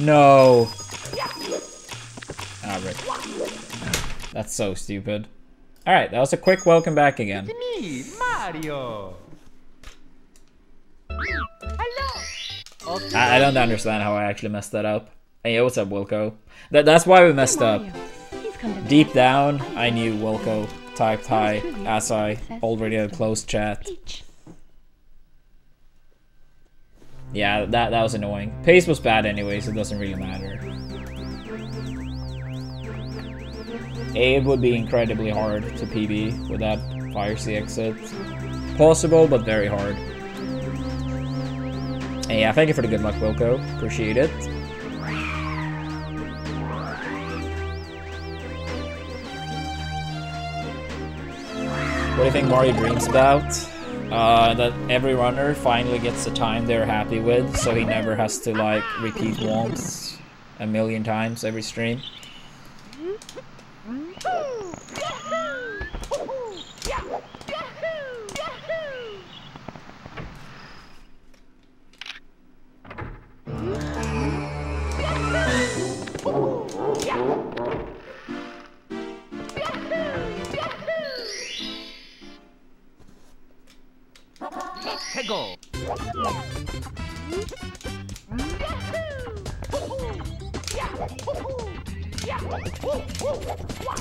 No. Ah, right. That's so stupid. Alright, that was a quick welcome back again. It's me, Mario. Hello. I, I don't understand how I actually messed that up. Hey, what's up, Wilco? That, that's why we messed up. Deep down, I knew Wilco typed hi as I already had closed chat. Yeah, that, that was annoying. Pace was bad anyway, so it doesn't really matter. It would be incredibly hard to PB with that Fire Sea exit. Possible, but very hard. And yeah, thank you for the good luck, Wilco. Appreciate it. What do you think Mario dreams about? Uh, that every runner finally gets the time they're happy with, so he never has to like repeat once a million times every stream. Tego.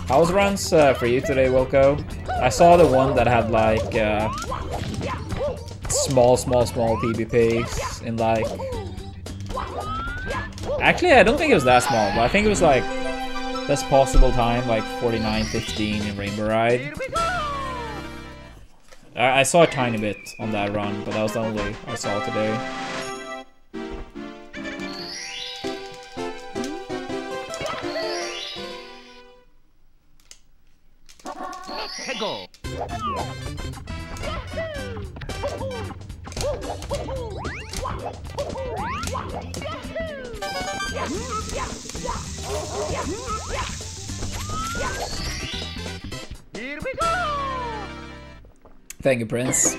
House runs uh, for you today, Wilco? I saw the one that had like uh, small, small, small PBs in like. Actually, I don't think it was that small, but I think it was like best possible time, like 49.15 in Rainbow Ride. I, I saw a tiny bit on that run, but that was the only I saw today. Here we go. Thank you, Prince.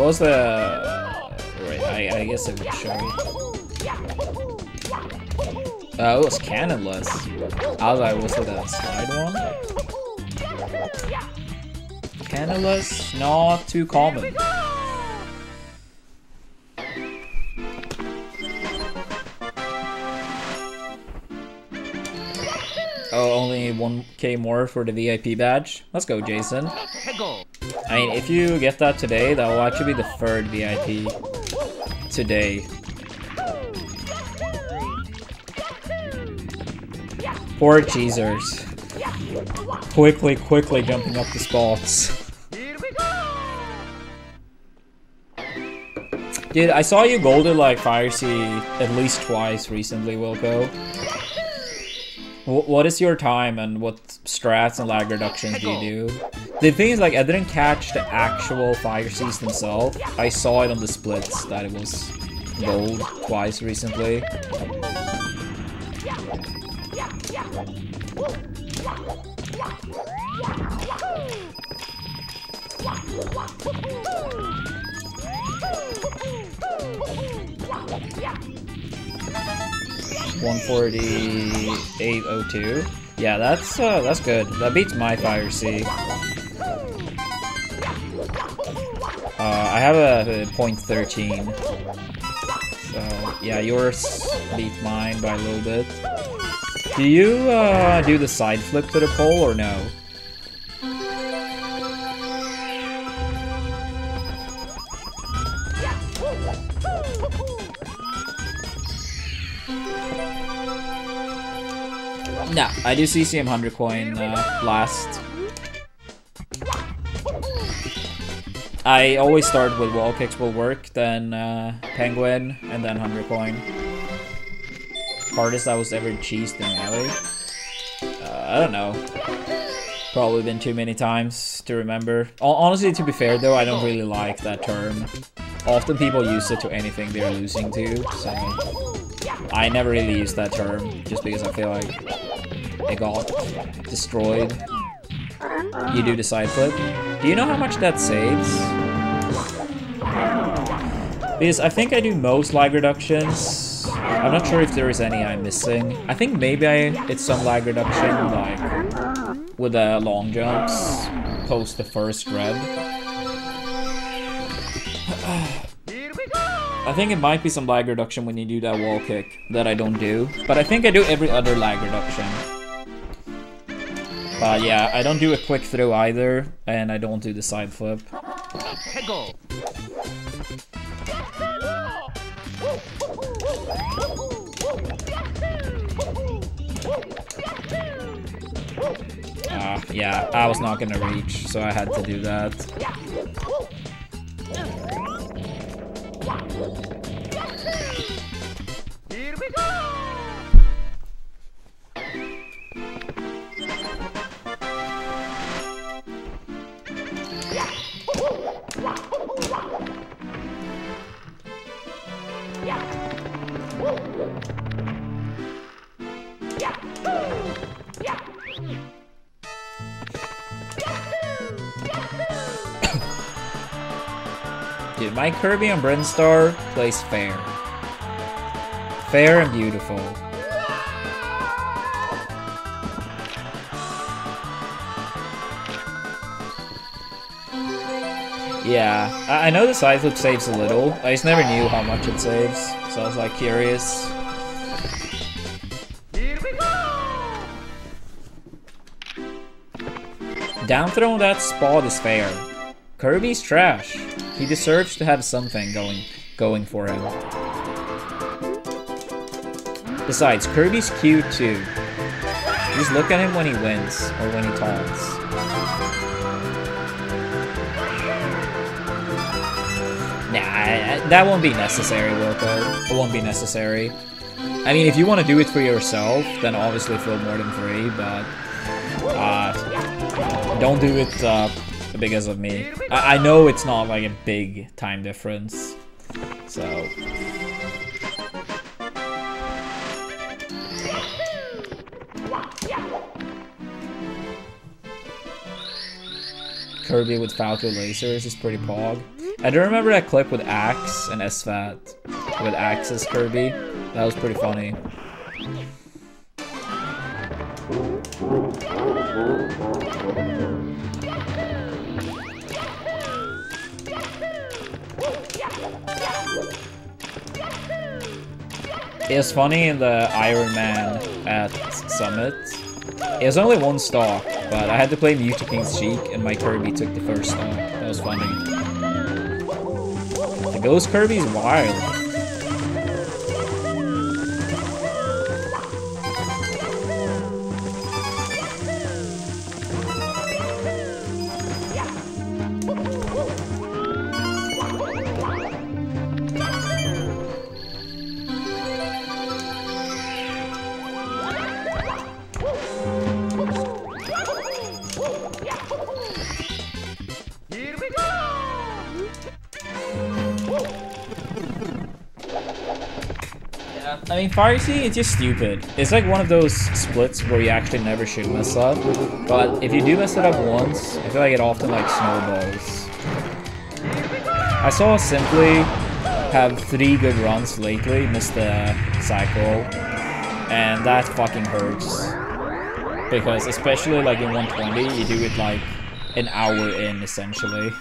What was the... Wait, I, I guess it would show. Uh, it was cannonless. I was like, was it that slide one? Cannonless, not too common. Oh, only 1k more for the VIP badge. Let's go, Jason. I mean, if you get that today, that will actually be the third VIP today. Poor cheesers. Quickly, quickly jumping up the spots. Dude, I saw you golded like Fire Sea at least twice recently, Wilco. Wh- what is your time and what strats and lag reductions do you do? The thing is, like, I didn't catch the actual Fire Seas themselves. I saw it on the splits that it was gold twice recently. One forty eight oh two. Yeah, that's uh, that's good. That beats my Fire Sea. Uh, I have a, a point thirteen. So yeah, yours beat mine by a little bit. Do you uh, do the side flip to the pole or no? No, I do CCM 100 coin uh, last. I always start with wall kicks will work, then uh, penguin, and then 100 coin. Hardest I was ever cheesed in alley. Uh, I don't know. Probably been too many times to remember. Hon- Honestly, to be fair though, I don't really like that term. Often people use it to anything they're losing to, so I never really use that term just because I feel like it got destroyed. You do the side flip. Do you know how much that saves? Because I think I do most lag reductions. I'm not sure if there is any I'm missing. I think maybe I it's some lag reduction like with the long jumps post the first red. I think it might be some lag reduction when you do that wall kick that I don't do. But I think I do every other lag reduction. But yeah, I don't do a quick throw either, and I don't do the side flip. Uh, yeah, I was not gonna reach, so I had to do that. My Kirby on Brinstar plays fair. Fair and beautiful. Yeah, I, I know the side flip saves a little. I just never knew how much it saves, so I was like curious. Here we go! Down throw that spot is fair. Kirby's trash. He deserves to have something going going for him. Besides, Kirby's cute too. Just look at him when he wins or when he taunts. Nah, that won't be necessary, Wilco. It won't be necessary. I mean, if you want to do it for yourself, then obviously feel more than free, but uh, don't do it uh, because of me. I, I know it's not like a big time difference, so Kirby with Falco lasers is pretty pog. I do remember that clip with Axe and SFAT with Axe's Kirby. That was pretty funny. It was funny in the Iron Man at Summit. It was only one stock, but I had to play Mewtwo King's Sheik, and my Kirby took the first stock. That was funny. The Ghost Kirby's wild. I mean, Fire Sea is just stupid. It's like one of those splits where you actually never should mess up. But if you do mess it up once, I feel like it often like snowballs. I saw Simply have three good runs lately, miss the cycle, and that fucking hurts. Because especially like in 120, you do it like an hour in essentially.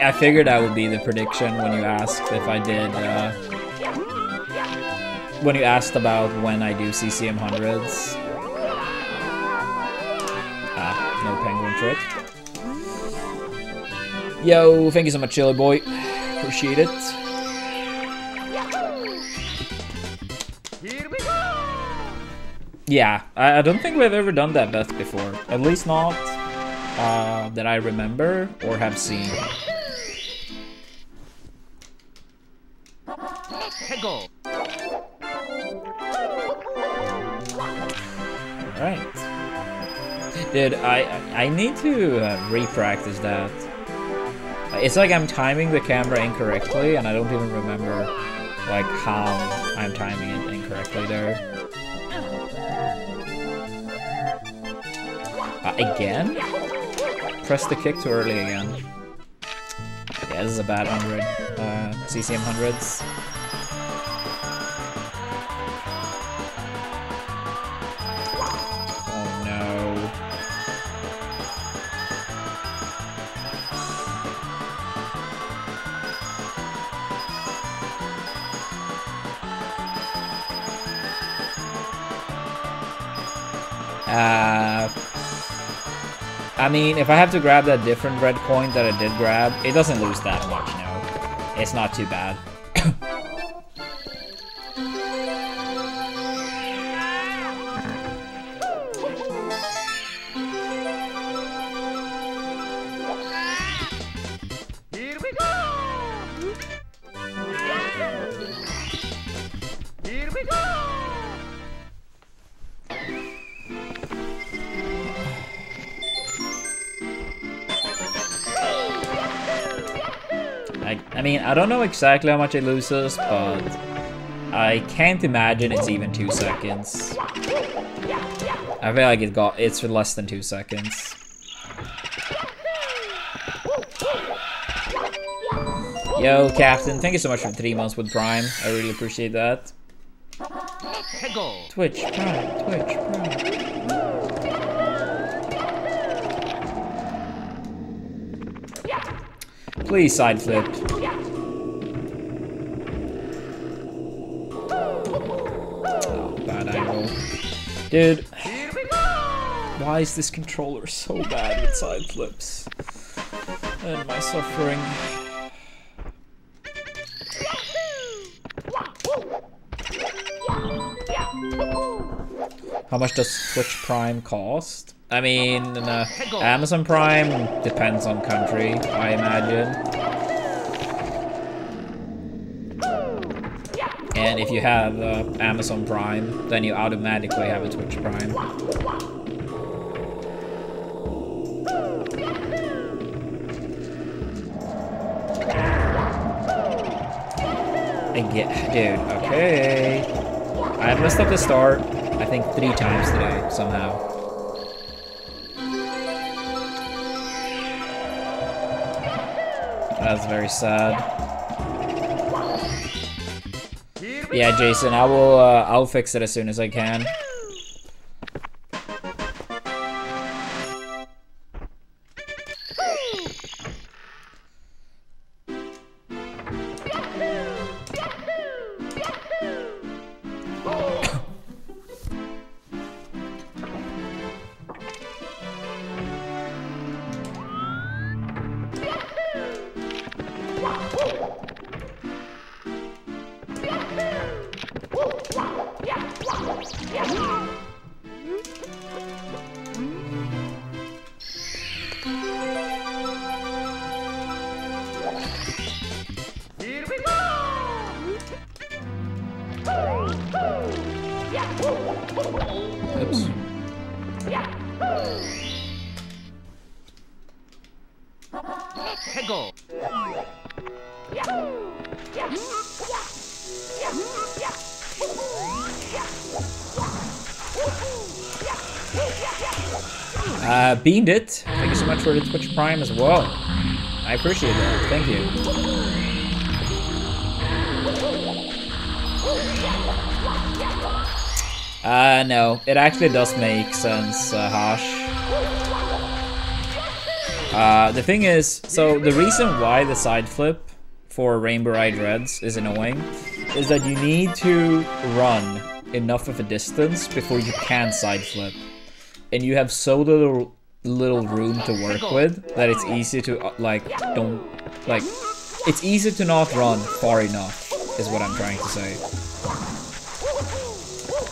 I, I figured that would be the prediction when you asked if I did, uh, when you asked about when I do CCM hundreds. Ah, no penguin trick. Yo, thank you so much, Chili Boy. Appreciate it. Here we go! Yeah, I, I don't think we've ever done that Beth before. At least not uh, that I remember or have seen. Dude, I I need to uh, re-practice that. It's like I'm timing the camera incorrectly, and I don't even remember like how I'm timing it incorrectly there. Uh, again? Press the kick too early again. Yeah, this is a bad 100. Uh, CCM 100s. Mean, if I have to grab that different red coin that I did grab, it doesn't lose that much, no. It's not too bad. I, mean, I don't know exactly how much it loses, but I can't imagine it's even two seconds. I feel like it got it's for less than two seconds. Yo, Captain, thank you so much for three months with Prime. I really appreciate that. Twitch Prime, Twitch Prime. Please side flip. Dude, Here we go! why is this controller so bad with side flips? And my suffering. How much does Twitch Prime cost? I mean, uh, Amazon Prime depends on country, I imagine. And if you have uh, Amazon Prime, then you automatically have a Twitch Prime. Again, dude, okay. I messed up the start, I think three times today, somehow. That's very sad. Yeah, Jason, I will. Uh, I'll fix it as soon as I can. Beamed it. Thank you so much for the Twitch Prime as well. I appreciate that. Thank you. Uh, no. It actually does make sense, uh, Hash. Uh, the thing is, so the reason why the side flip for Rainbow Ride Reds is annoying is that you need to run enough of a distance before you can side flip. And you have so little little room to work with that it's easy to uh, like don't like it's easy to not run far enough is what I'm trying to say.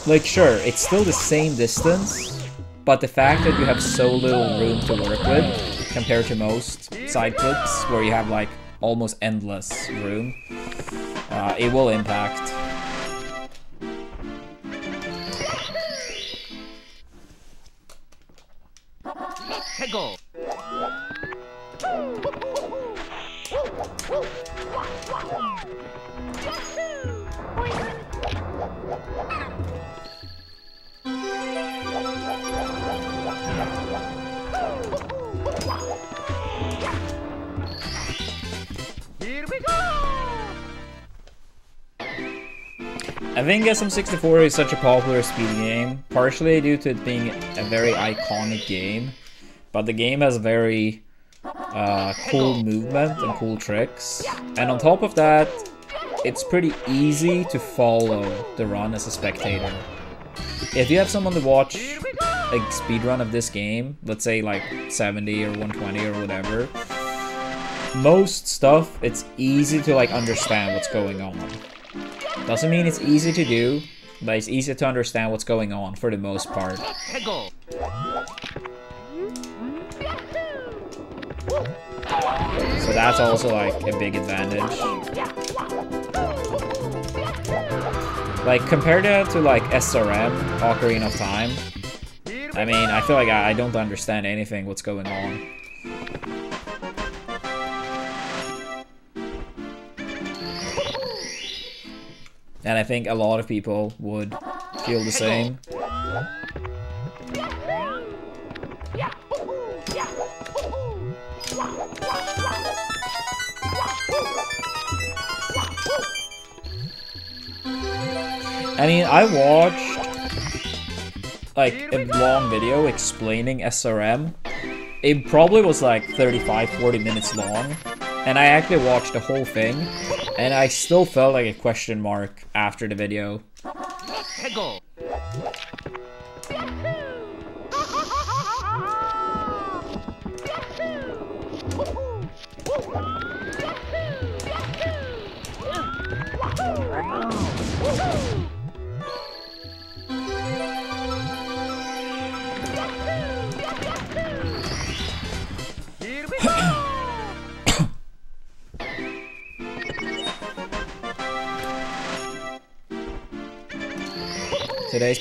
Like sure, it's still the same distance, but the fact that you have so little room to work with compared to most side flips where you have like almost endless room, uh, it will impact. SM64 is such a popular speed game, partially due to it being a very iconic game, but the game has very uh, cool movement and cool tricks, and on top of that, it's pretty easy to follow the run as a spectator. If you have someone to watch a speedrun of this game, let's say like 70 or 120 or whatever, most stuff it's easy to like understand what's going on. Doesn't mean it's easy to do, but it's easy to understand what's going on for the most part. So that's also like a big advantage. Like compared it to like SRM, Ocarina of Time, I mean, I feel like I, I don't understand anything what's going on. And I think a lot of people would feel the same. I mean, I watched like a long video explaining SRM. It probably was like 35 40 minutes long. And I actually watched the whole thing. And I still felt like a question mark after the video.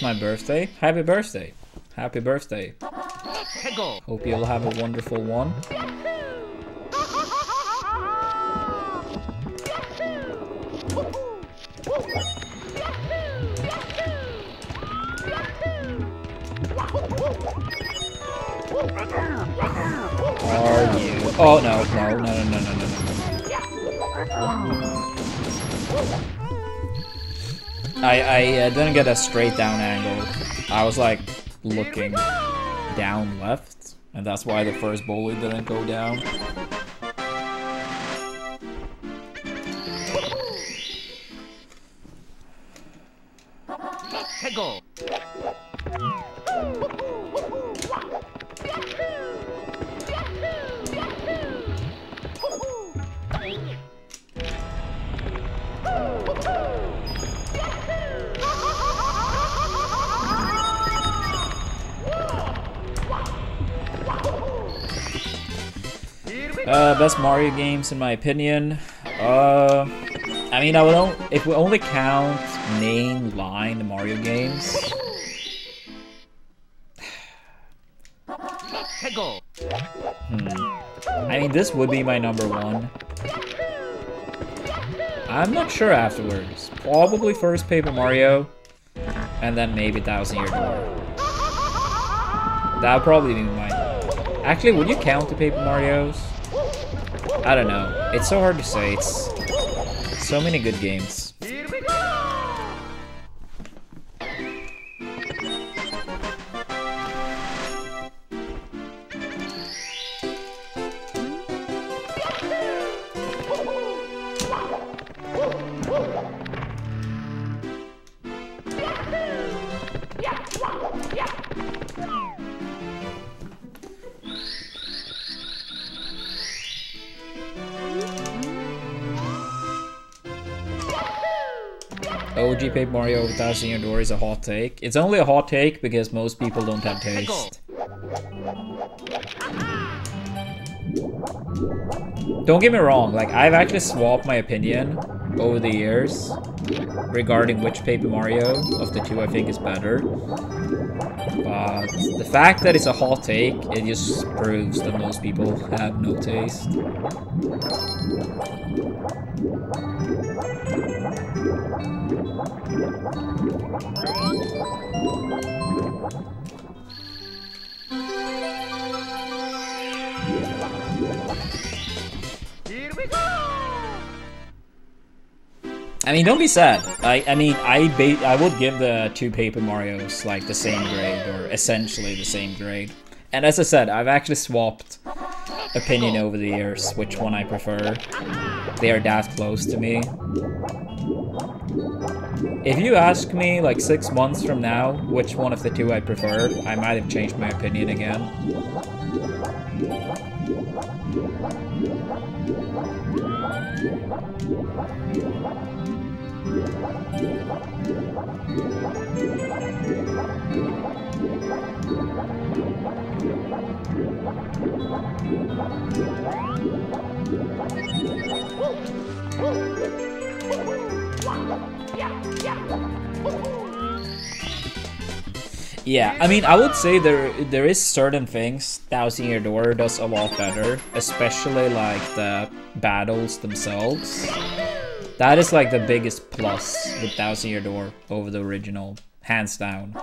My birthday. Happy birthday. Happy birthday. Hope you'll have a wonderful one. Are you? Oh no, no, I, I uh, didn't get a straight down angle. I was like looking down left, and that's why the first bully didn't go down. 해 Uh, best Mario games in my opinion. Uh, I mean, I would on if we only count main line Mario games. 해고 I mean, this would be my number one. I'm not sure afterwards. Probably first Paper Mario, and then maybe Thousand Year Door. That would probably be mine. Actually, would you count the Paper Marios? I don't know. It's so hard to say. It's so many good games. OG Paper Mario with Thousand Year Door is a hot take. It's only a hot take because most people don't have taste. Don't get me wrong, like I've actually swapped my opinion over the years regarding which Paper Mario of the two I think is better. But the fact that it's a hot take, it just proves that most people have no taste. I mean, don't be sad. I, I mean, I ba- I would give the two Paper Mario's like the same grade, or essentially the same grade. And as I said, I've actually swapped opinion over the years, which one I prefer. They are that close to me. If you ask me like six months from now which one of the two I prefer, I might have changed my opinion again. Yeah, I mean, I would say there there is certain things Thousand Year Door does a lot better, especially like the battles themselves. That is like the biggest plus with Thousand Year Door over the original, hands down.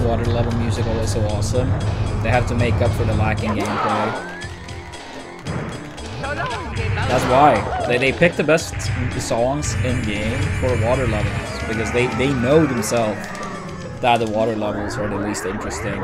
Water level musical is so awesome? They have to make up for the lacking gameplay. That's why. They, they pick the best songs in game for water levels because they, they know themselves that the water levels are the least interesting.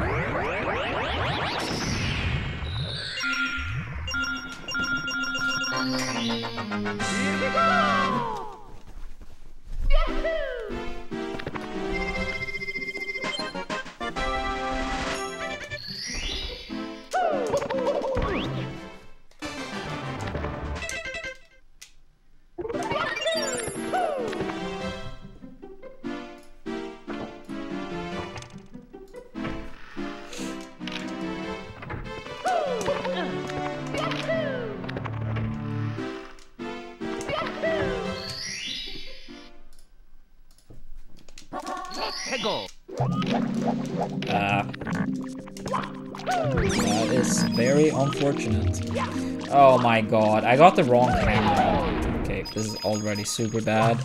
Got the wrong camera. Okay, this is already super bad.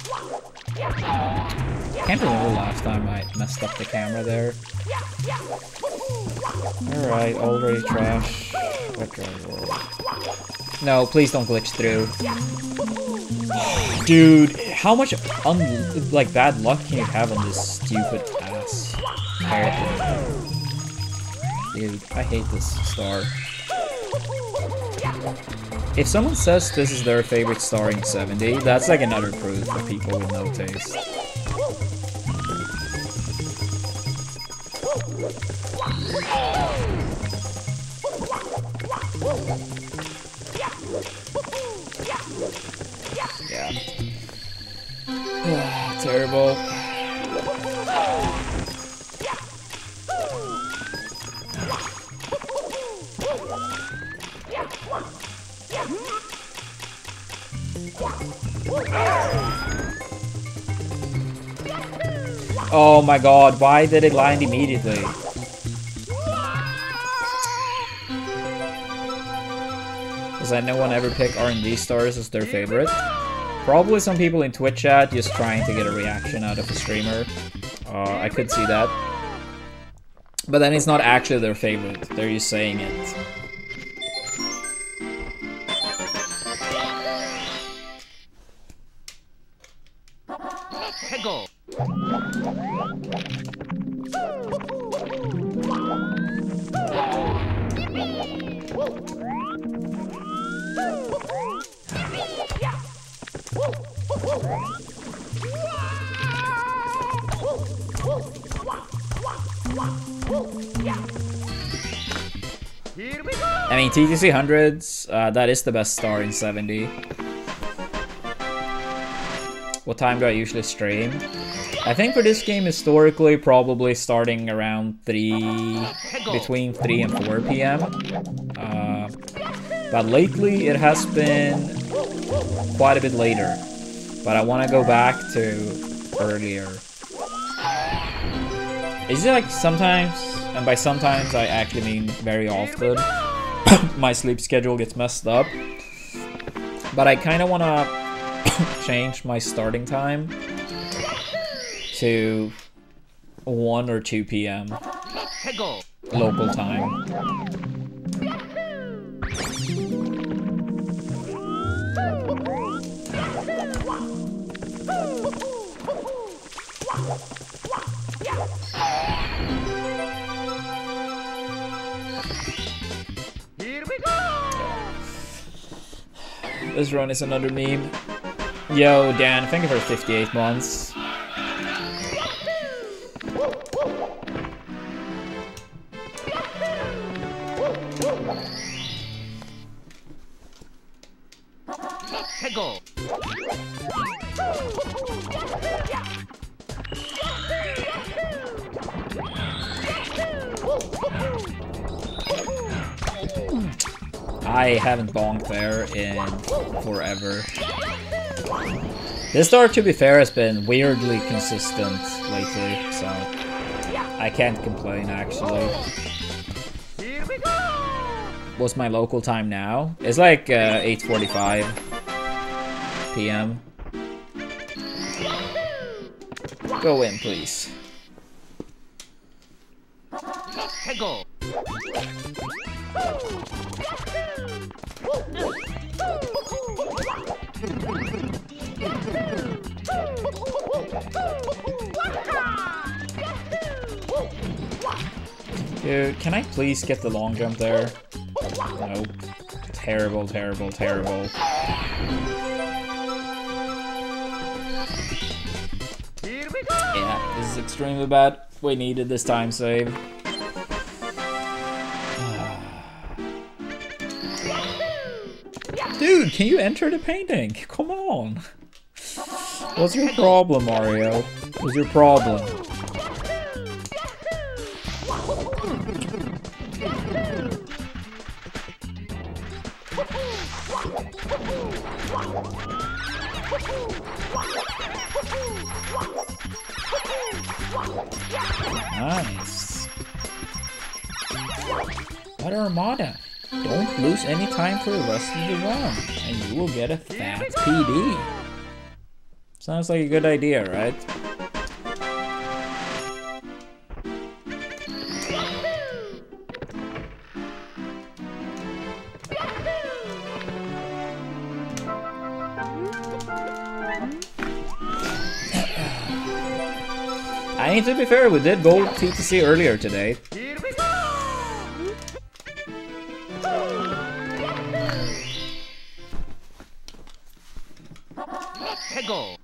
Can't remember last time I messed up the camera there. Alright, already trash. No, please don't glitch through. Dude, how much un like bad luck can you have on this stupid ass character? Dude, I hate this star. If someone says this is their favorite star in 70, that's like another proof of people with no taste. Yeah. Terrible. Oh my god, why did it land immediately? Does anyone ever pick R&D stars as their favorite? Probably some people in Twitch chat just trying to get a reaction out of a streamer. Uh, I could see that. But then it's not actually their favorite, they're just saying it. TTC 100s, uh, that is the best star in 70. What time do I usually stream? I think for this game, historically, probably starting around 3, between 3 and 4 p.m. Uh, but lately, it has been quite a bit later. But I want to go back to earlier. Is it like sometimes, and by sometimes I actually mean very often, my sleep schedule gets messed up. But I kind of want to change my starting time to 1 or 2 p.m. local time. This run is another meme. Yo, Dan, thank you for 58 months. Haven't bonked there in forever. This star, to be fair, has been weirdly consistent lately, so I can't complain actually. Go! What's my local time now? It's like uh, 8.45 p.m. Go in, please. 해고 Dude, can I please get the long jump there? Nope. Terrible, terrible, terrible. Here we go Yeah, this is extremely bad. We needed this time save. Can you enter the painting? Come on. What's your problem, Mario? What's your problem? Any time for the rest of the run, and you will get a fat PB. Sounds like a good idea, right? I mean, to be fair, we did gold TTC earlier today. 해고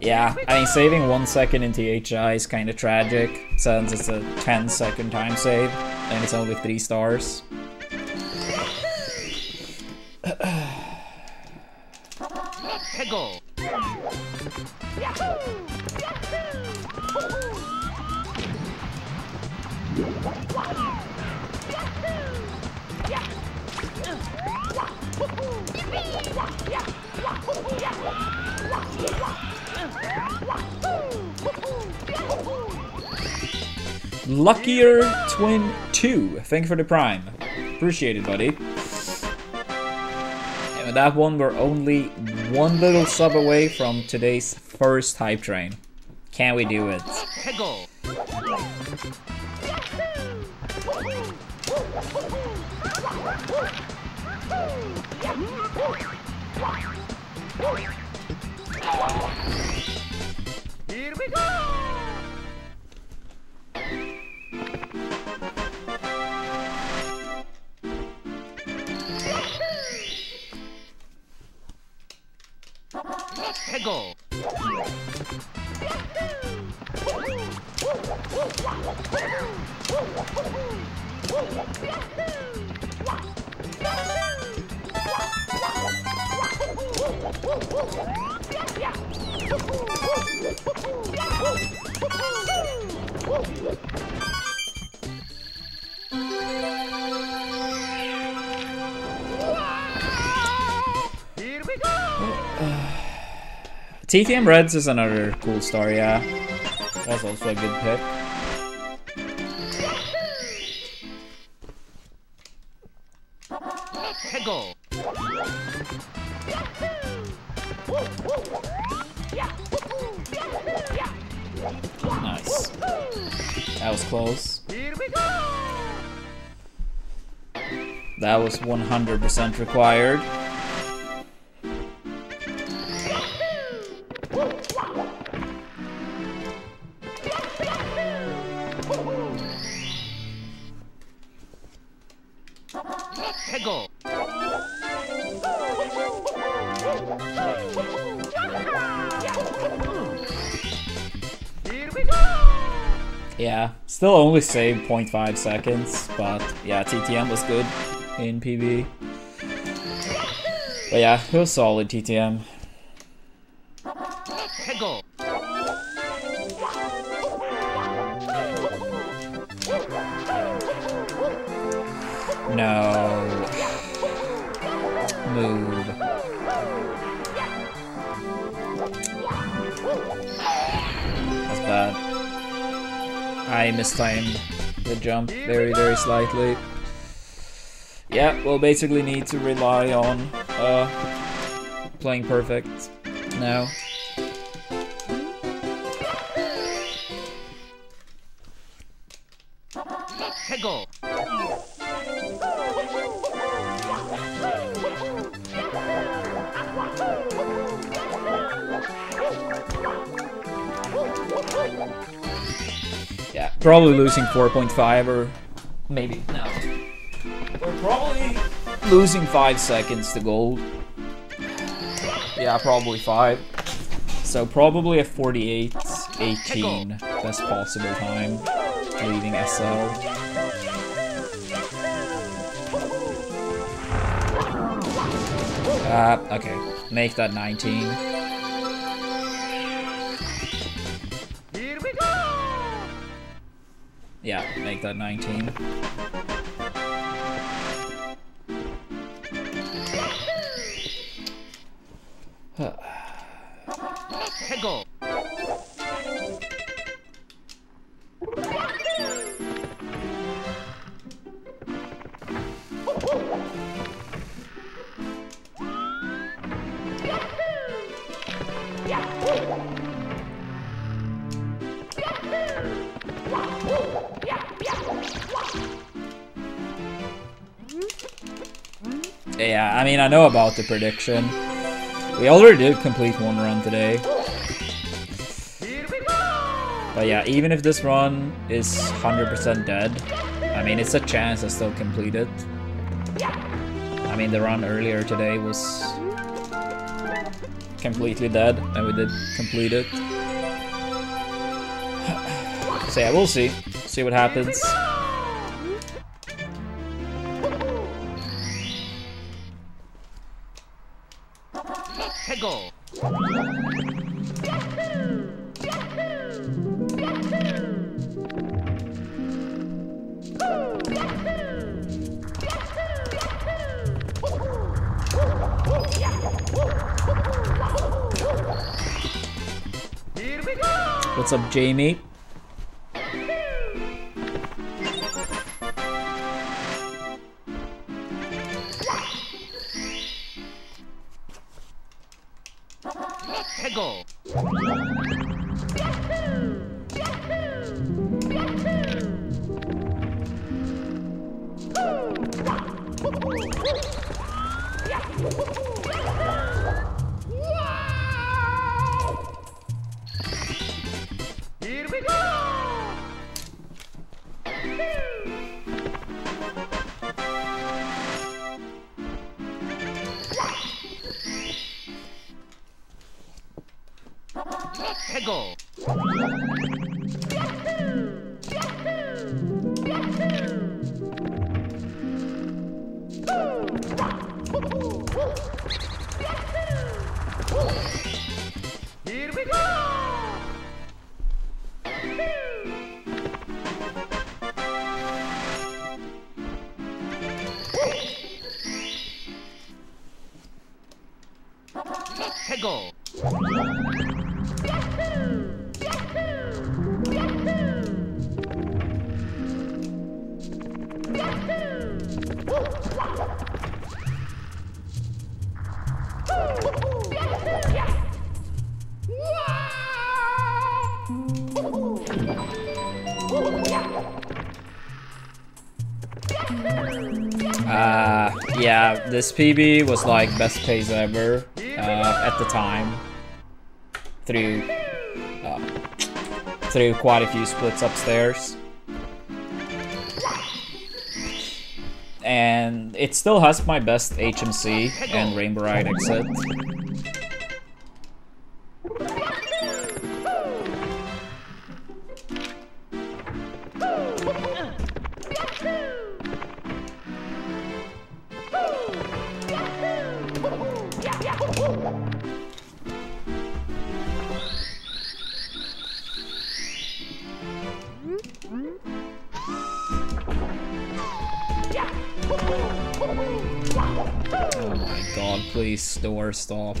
Yeah, I mean, saving one second in THI is kind of tragic, since it's a 10 second time save, and it's only 3 stars. Luckier Twin 2, thank you for the prime. Appreciate it, buddy. And with that one, we're only one little sub away from today's first hype train. Can we do it? TTM Reds is another cool story, yeah. That's also a good pick. 100% required. Yeah, still only saved 0.5 seconds, but yeah, TTM was good in PB. But yeah, it was solid TTM. No. Move. That's bad. I mistimed the jump very, very slightly. Yeah, we'll basically need to rely on uh, playing perfect now. Yeah, probably losing 4.5 or maybe no. Losing 5 seconds to gold. Yeah, probably 5. So probably a 48 18 best possible time leaving SL. Uh, okay, make that 19. Here we go Yeah, make that 19. Yeah, I mean, I know about the prediction. We already did complete one run today. Here we go But yeah, even if this run is 100% dead, I mean, it's a chance I still complete it. I mean, the run earlier today was completely dead, and we did complete it. So yeah, we'll see. See what happens. Jamie? Go this PB was like best pace ever uh, at the time. Through uh, through quite a few splits upstairs. And it still has my best HMC and Rainbow Ride exit. Store stop.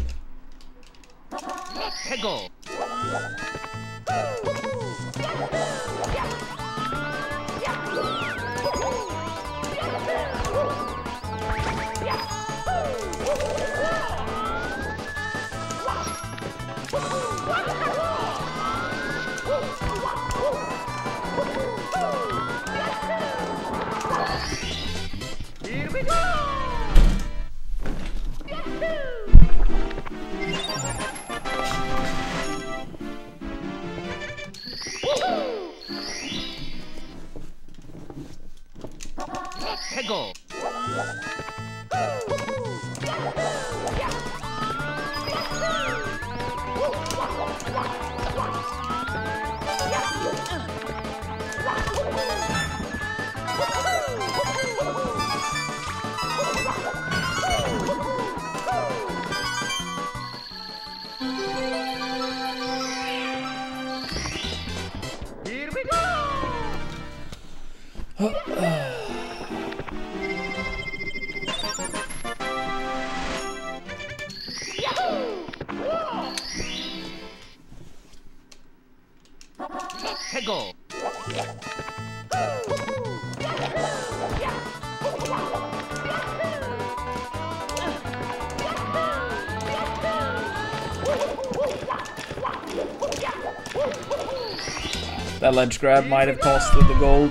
That ledge grab might have costed the gold.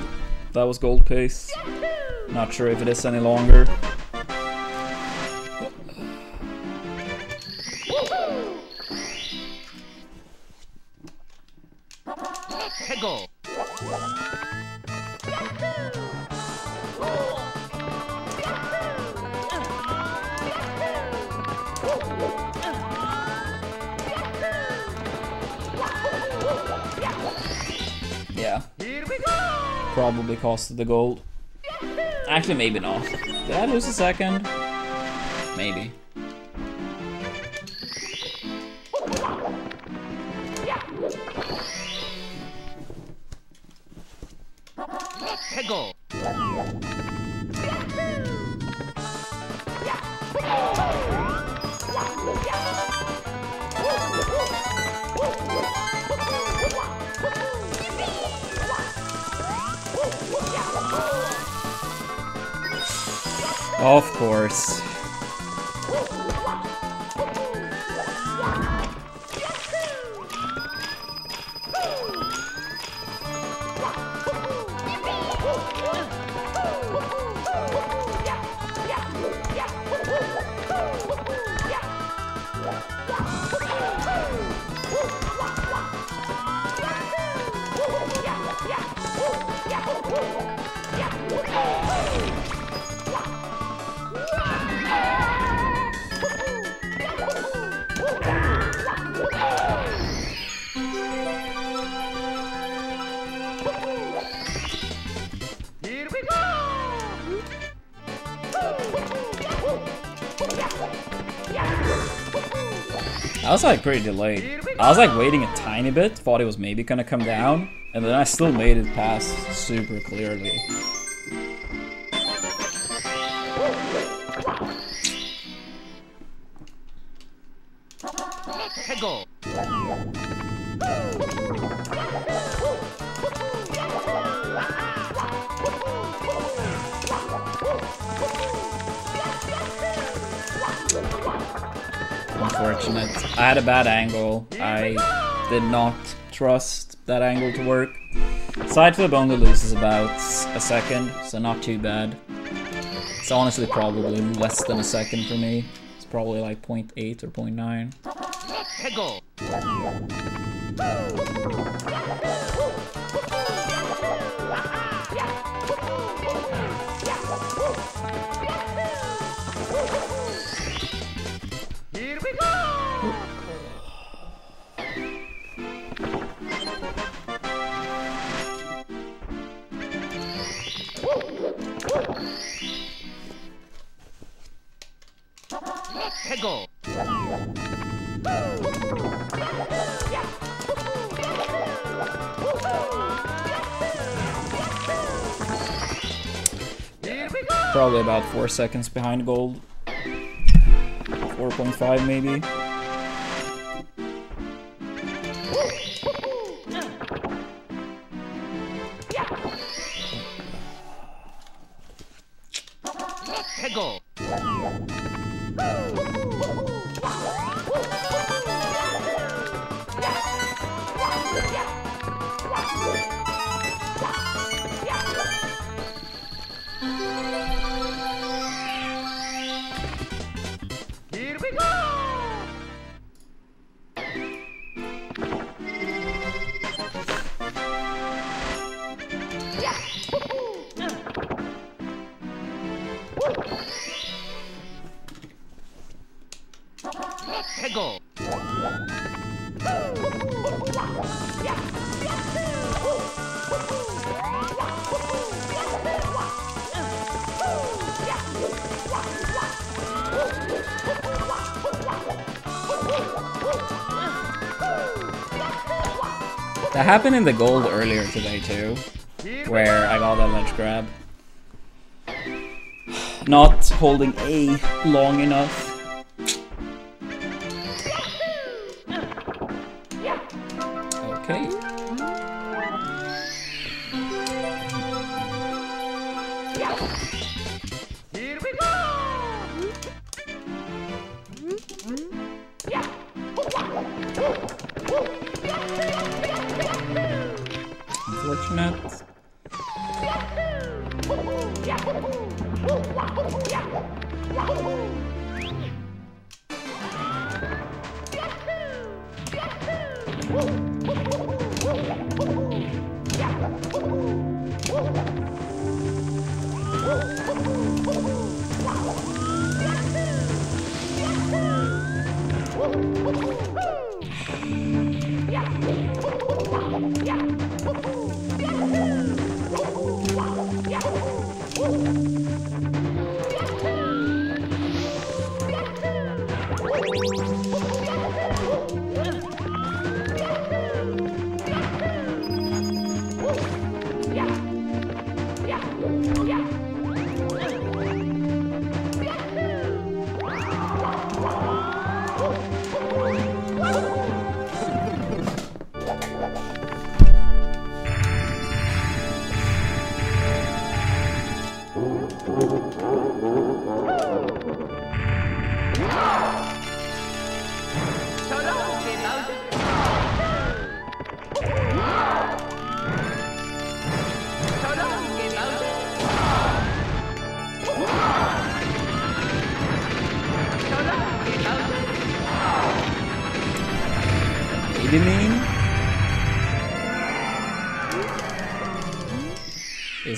That was gold pace. Not sure if it is any longer. 해 probably costed the gold. Actually, maybe not. Did I lose a second? Maybe. I was like pretty delayed. I was like waiting a tiny bit, thought it was maybe gonna come down, and then I still made it past super clearly. A bad angle. I did not trust that angle to work. Side flip only loses about a second, so not too bad. It's honestly probably less than a second for me. It's probably like 0.8 or 0.9. Probably about four seconds behind gold. 4.5 maybe. Happened in the gold earlier today too, where I got that ledge grab. Not holding A long enough.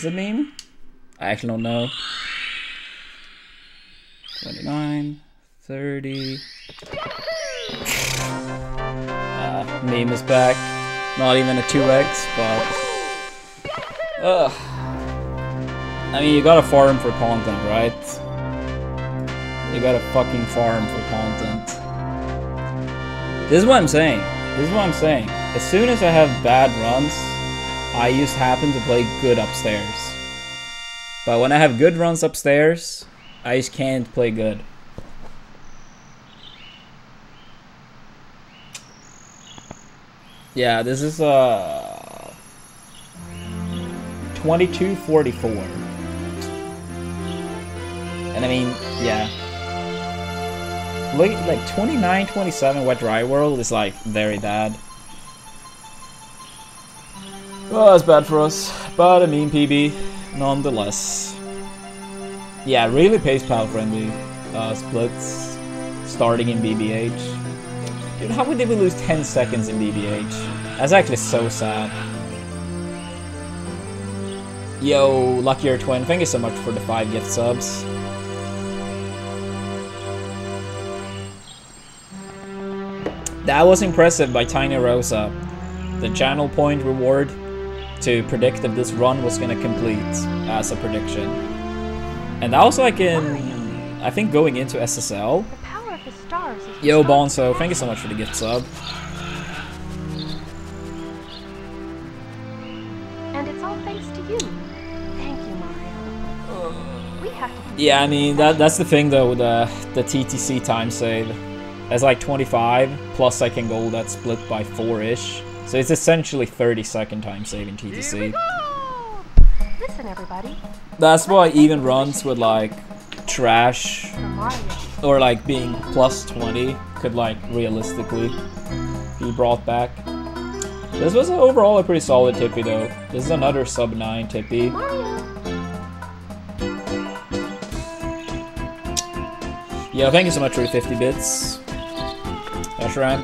It meme? I actually don't know. 29, 30. Uh, meme is back. Not even a 2x, but. Ugh. I mean, you gotta farm for content, right? You gotta fucking farm for content. This is what I'm saying. This is what I'm saying. As soon as I have bad runs, I just happen to play good upstairs. But when I have good runs upstairs, I just can't play good. Yeah, this is uh 2244. And I mean, yeah. Look, like 29, 27 Wet Dry World is like very bad. Well, that's bad for us, but I mean PB, nonetheless. Yeah, really pace pal friendly uh, splits starting in BBH. Dude, how would they lose 10 seconds in BBH? That's actually so sad. Yo, Luckier Twin, thank you so much for the 5 gift subs. That was impressive by Tiny Rosa. The channel point reward to predict if this run was gonna complete as a prediction. And that was like in, I think going into SSL. The power of the stars is Yo, Bonzo, thank you so much for the gift sub. And it's all thanks to you. Thank you, Mario. We have to Yeah, I mean that that's the thing though, the the TTC time save. That's like 25 plus I can go that split by four ish. So it's essentially 30 second time save in TTC. Listen, everybody. That's why even runs with like trash or like being plus 20 could like realistically be brought back. This was overall a pretty solid tippy though. This is another sub 9 tippy. Yeah, thank you so much for the 50 bits. That's right.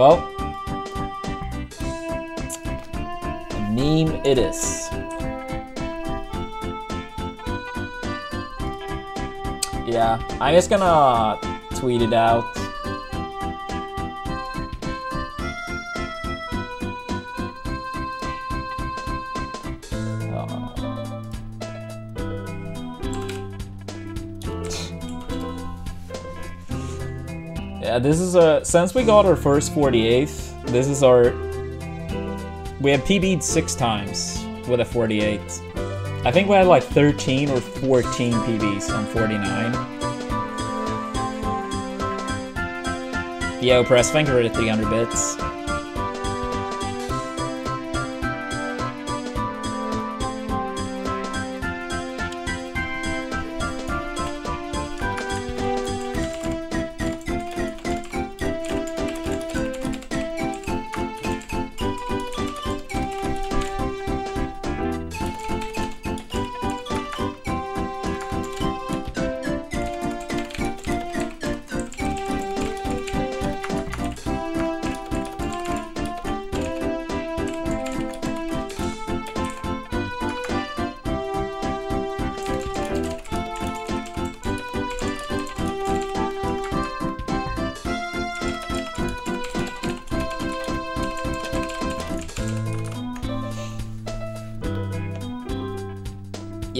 Well, meme it is. Yeah, I'm just gonna tweet it out this is a since we got our first 48th, this is our we have PB'd six times with a 48. I think we had like 13 or 14 PBs on 49. Yo, press, for the 300 bits.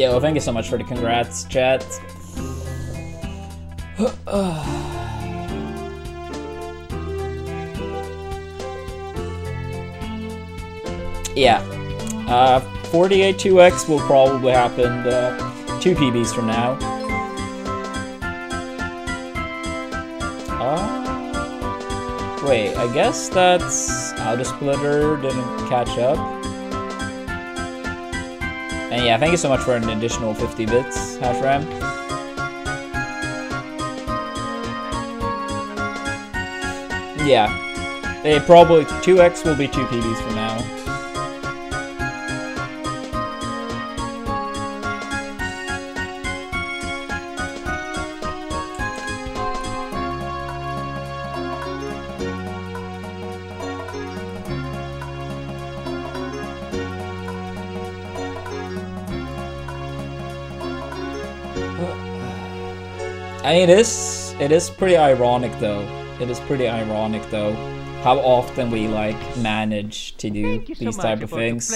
Yo, thank you so much for the congrats, chat. yeah. Uh, 48 2x will probably happen uh, two PBs from now. Uh, wait, I guess that's Auto Splitter didn't catch up. And yeah, thank you so much for an additional 50 bits, Hashram. Yeah, they probably 2x will be 2 PBs from now. I mean, it is it is pretty ironic though. It is pretty ironic though how often we like manage to do so these much type of things.